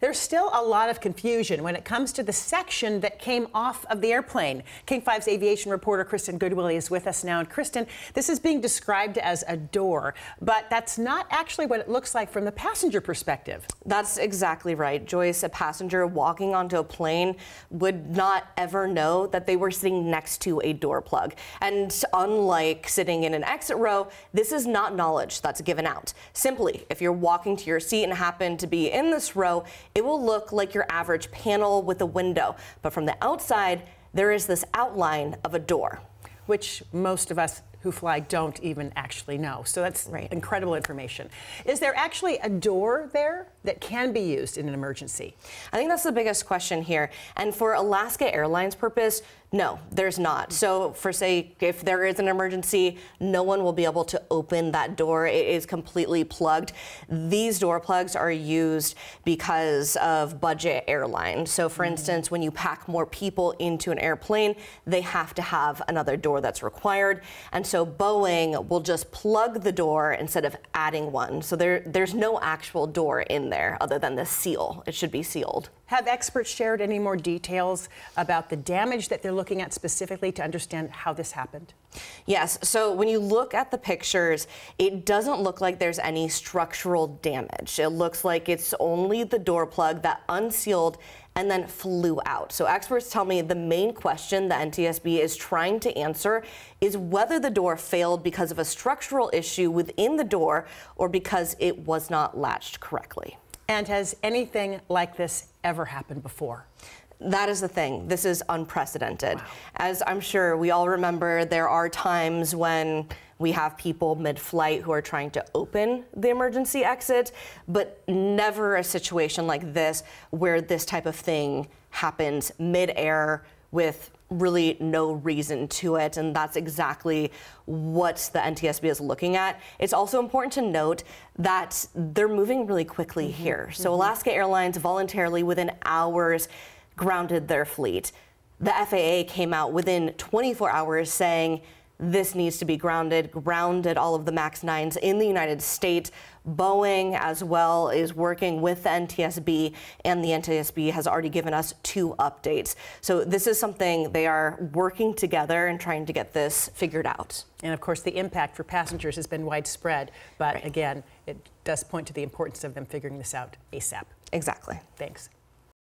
There's still a lot of confusion when it comes to the section that came off of the airplane. King 5's aviation reporter Kristen Goodwillie is with us now. And Kristen, this is being described as a door, but that's not actually what it looks like from the passenger perspective. That's exactly right. Joyce, a passenger walking onto a plane would not ever know that they were sitting next to a door plug. And unlike sitting in an exit row, this is not knowledge that's given out. Simply, if you're walking to your seat and happen to be in this row, it will look like your average panel with a window. But from the outside, there is this outline of a door. Which most of us who fly don't even actually know. So that's right. incredible information. Is there actually a door there that can be used in an emergency? I think that's the biggest question here. And for Alaska Airlines purpose, no, there's not. So for say, if there is an emergency, no one will be able to open that door. It is completely plugged. These door plugs are used because of budget airlines. So for mm. instance, when you pack more people into an airplane, they have to have another door that's required. And so Boeing will just plug the door instead of adding one. So there, there's no actual door in there other than the seal. It should be sealed. Have experts shared any more details about the damage that they're looking at specifically to understand how this happened? Yes. So when you look at the pictures, it doesn't look like there's any structural damage. It looks like it's only the door plug that unsealed and then flew out. So experts tell me the main question the NTSB is trying to answer is whether the door failed because of a structural issue within the door or because it was not latched correctly. And has anything like this ever happened before? That is the thing. This is unprecedented. Wow. As I'm sure we all remember, there are times when we have people mid flight who are trying to open the emergency exit, but never a situation like this where this type of thing happens mid air with really no reason to it, and that's exactly what the NTSB is looking at. It's also important to note that they're moving really quickly mm -hmm. here. So mm -hmm. Alaska Airlines voluntarily, within hours, grounded their fleet. The FAA came out within 24 hours saying this needs to be grounded, grounded all of the MAX 9s in the United States. Boeing as well is working with the NTSB, and the NTSB has already given us two updates. So this is something they are working together and trying to get this figured out. And of course, the impact for passengers has been widespread, but right. again, it does point to the importance of them figuring this out ASAP. Exactly. Thanks.